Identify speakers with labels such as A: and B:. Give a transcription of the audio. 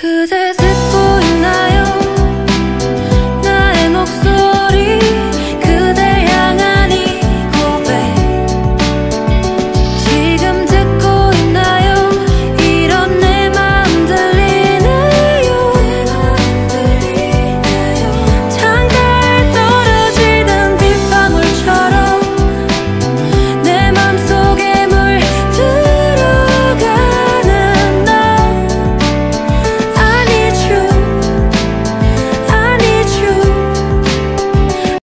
A: 그대